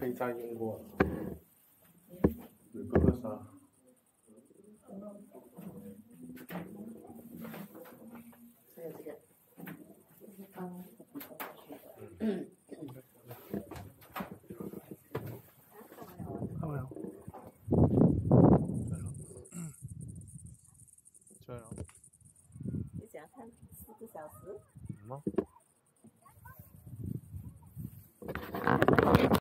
可以在英国。你哥哥啥？还有这个。嗯。看完了。了。加油！加油！你讲看四个小时。什么？